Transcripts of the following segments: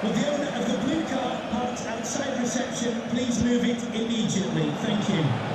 Will the owner of the blue car parked outside reception please move it immediately? Thank you.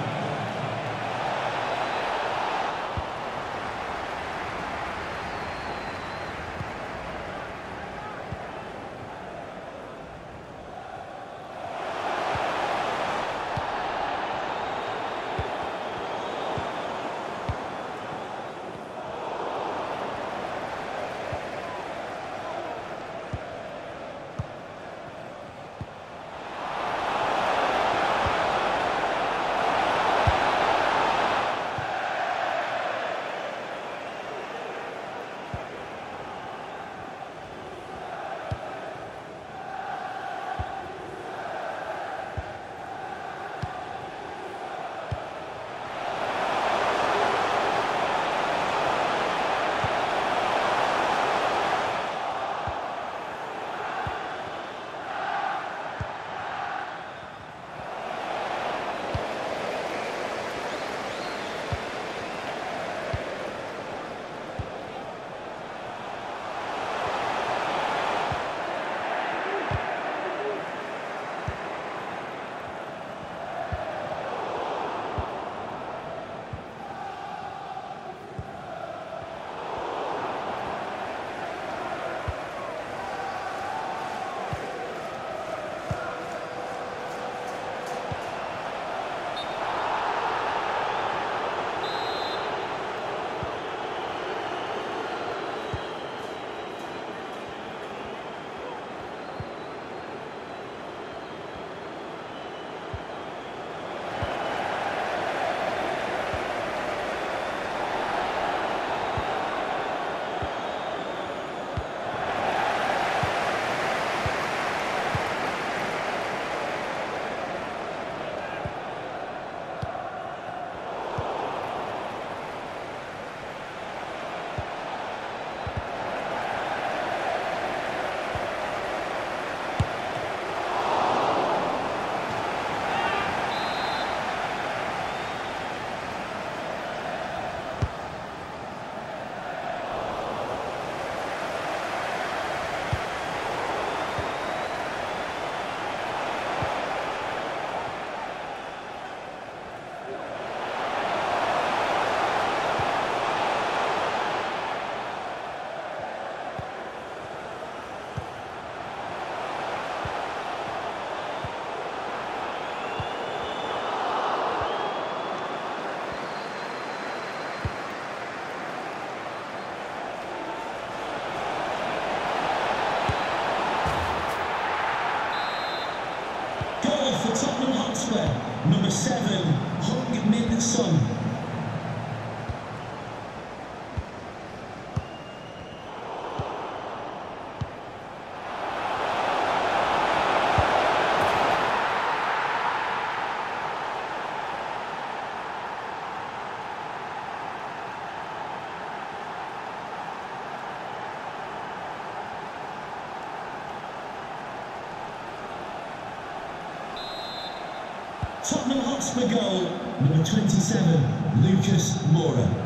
Tottenham Hotspur goal, number 27, Lucas Moura.